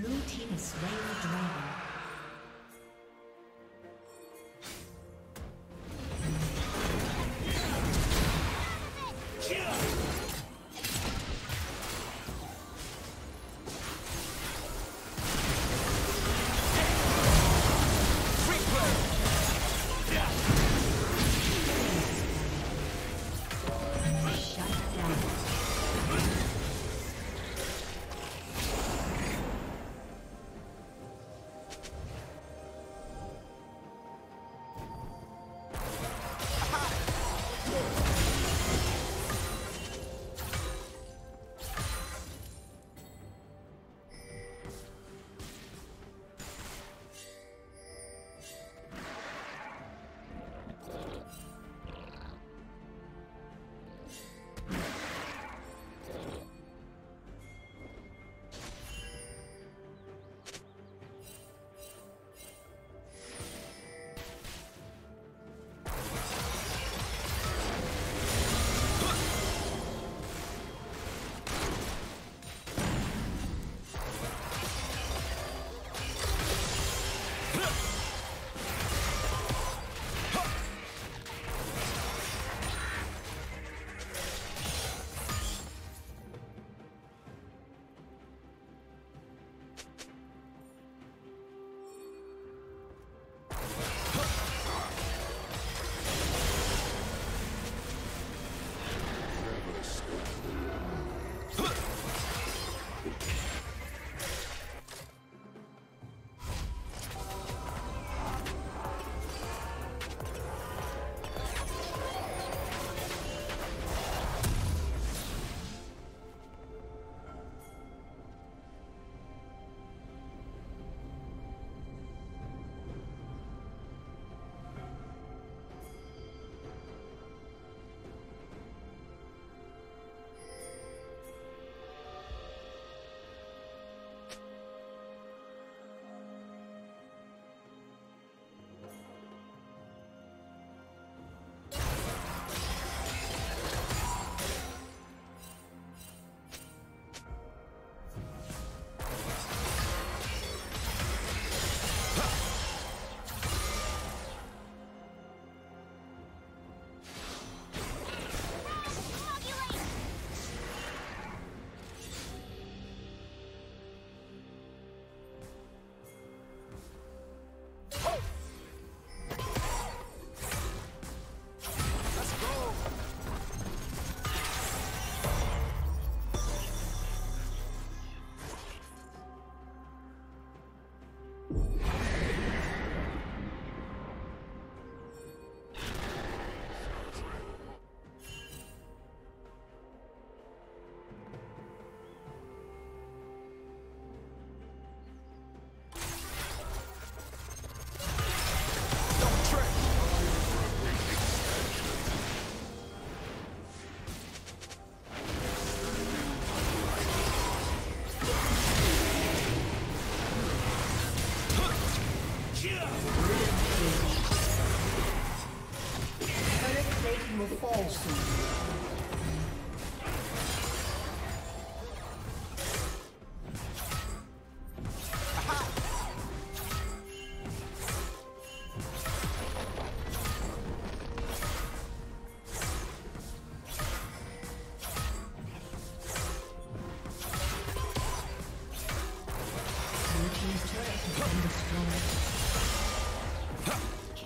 Blue team is slain the dragon.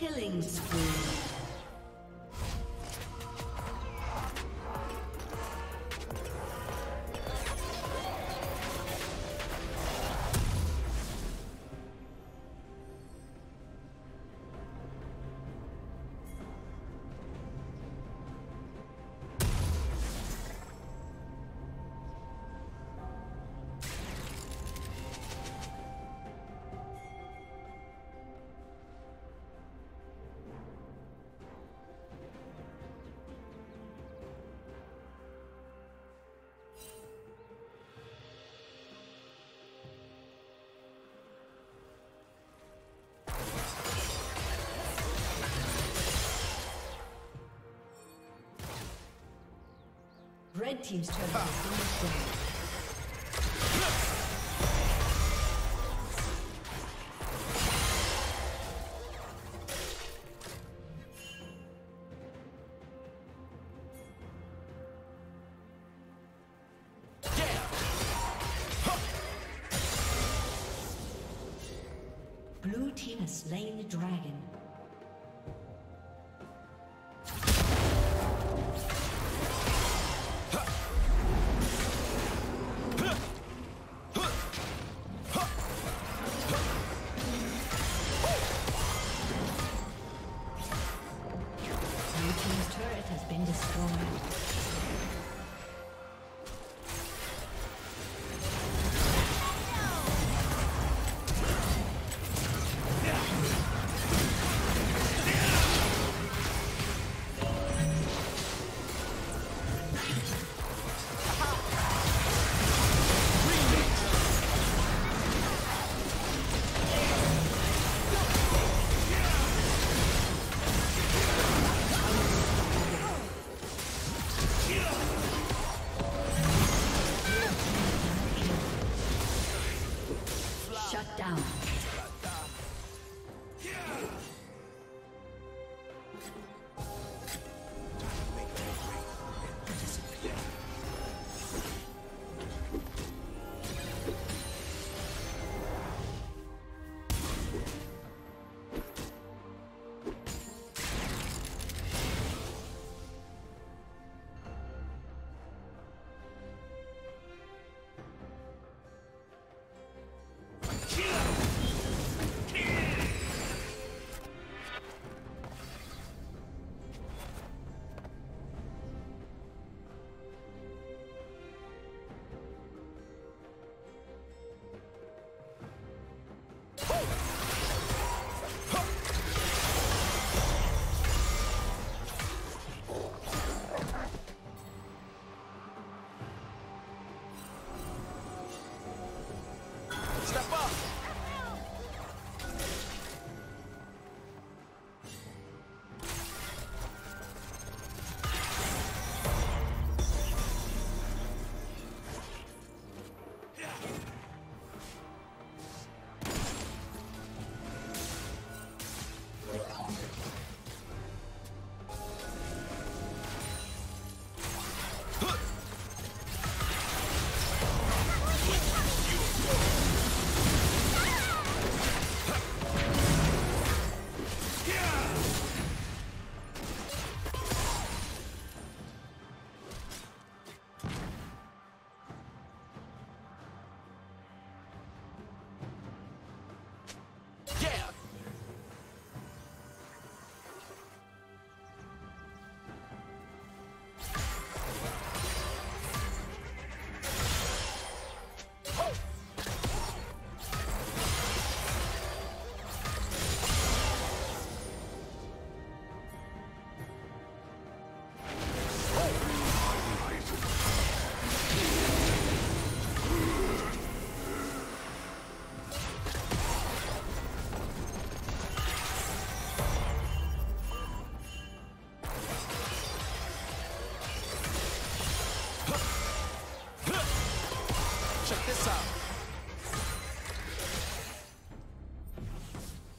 Killing spree. Red Team's destroyed. Blue Team has slain the dragon.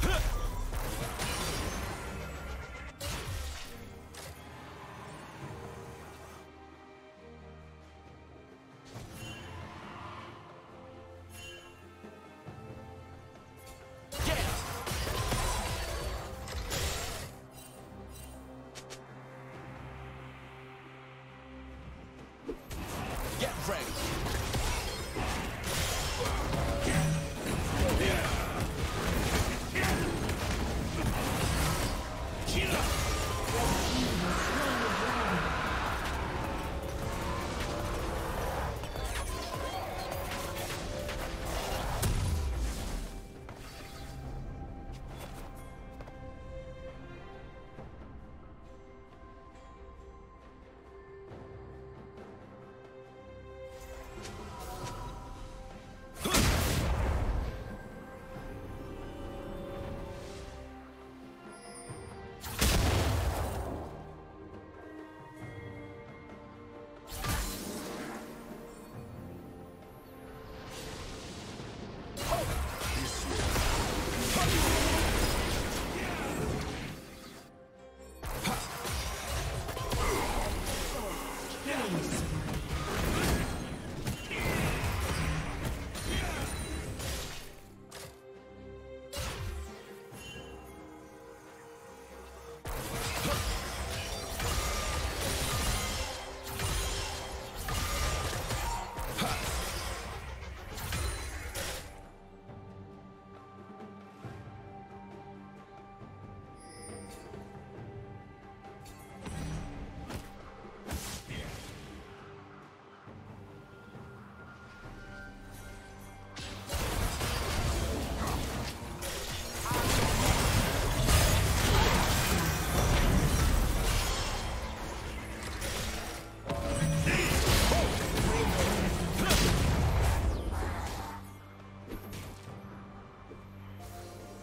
Huh!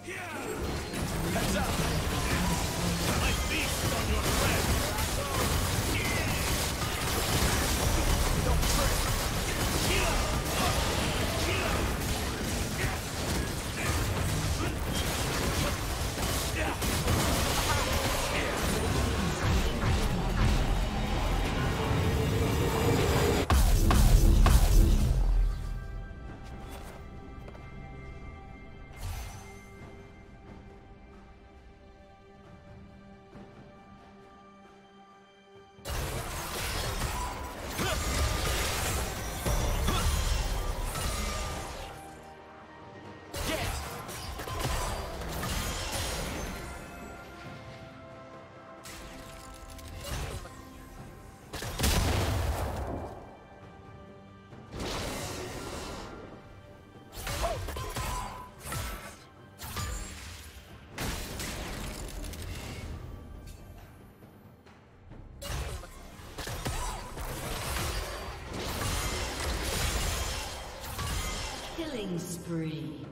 Yeah! Heads up! Killing spree.